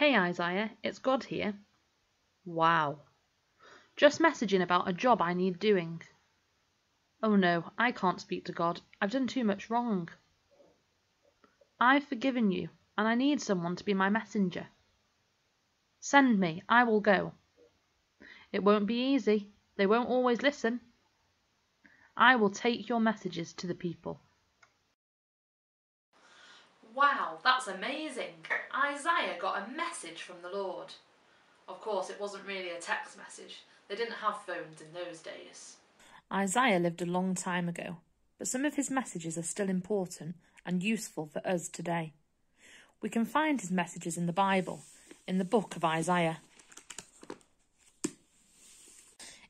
Hey Isaiah, it's God here. Wow. Just messaging about a job I need doing. Oh no, I can't speak to God. I've done too much wrong. I've forgiven you, and I need someone to be my messenger. Send me, I will go. It won't be easy. They won't always listen. I will take your messages to the people. Wow, that's amazing. Isaiah got a message from the Lord. Of course, it wasn't really a text message. They didn't have phones in those days. Isaiah lived a long time ago, but some of his messages are still important and useful for us today. We can find his messages in the Bible, in the book of Isaiah.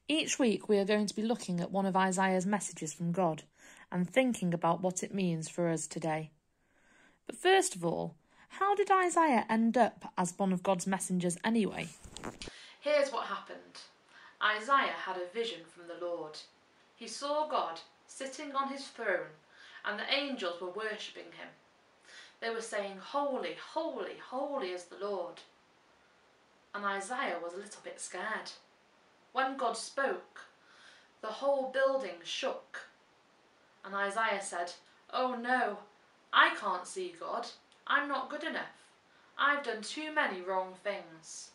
Each week, we are going to be looking at one of Isaiah's messages from God and thinking about what it means for us today. But first of all, how did Isaiah end up as one of God's messengers anyway? Here's what happened Isaiah had a vision from the Lord. He saw God sitting on his throne, and the angels were worshipping him. They were saying, Holy, holy, holy is the Lord. And Isaiah was a little bit scared. When God spoke, the whole building shook. And Isaiah said, Oh no, I can't see God. I'm not good enough. I've done too many wrong things.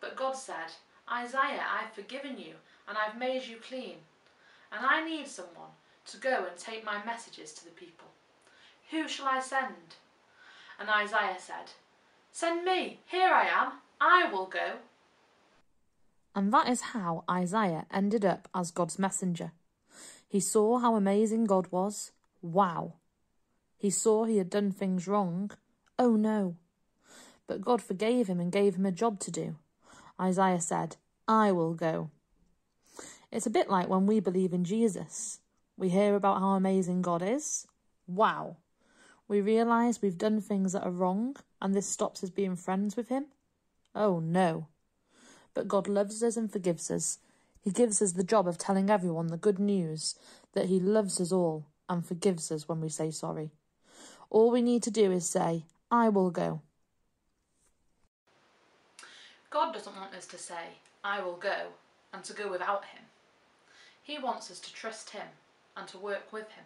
But God said, Isaiah, I've forgiven you and I've made you clean. And I need someone to go and take my messages to the people. Who shall I send? And Isaiah said, Send me, here I am, I will go. And that is how Isaiah ended up as God's messenger. He saw how amazing God was. Wow. He saw he had done things wrong. Oh no. But God forgave him and gave him a job to do. Isaiah said, I will go. It's a bit like when we believe in Jesus. We hear about how amazing God is. Wow. We realise we've done things that are wrong and this stops us being friends with Him. Oh no. But God loves us and forgives us. He gives us the job of telling everyone the good news that He loves us all and forgives us when we say sorry. All we need to do is say, I will go. God doesn't want us to say, I will go, and to go without Him. He wants us to trust Him and to work with Him.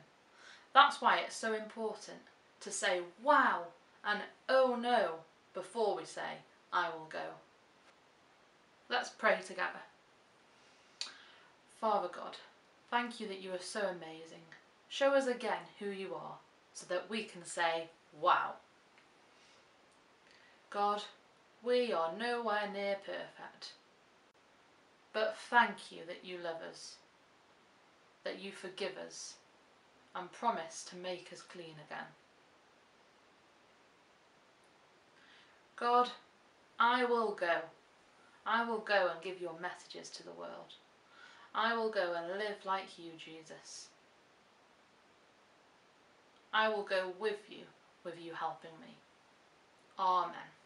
That's why it's so important to say wow and oh no before we say I will go. Let's pray together. Father God, thank you that you are so amazing. Show us again who you are so that we can say wow. God, we are nowhere near perfect. But thank you that you love us, that you forgive us, and promise to make us clean again. God, I will go. I will go and give your messages to the world. I will go and live like you, Jesus. I will go with you, with you helping me. Amen.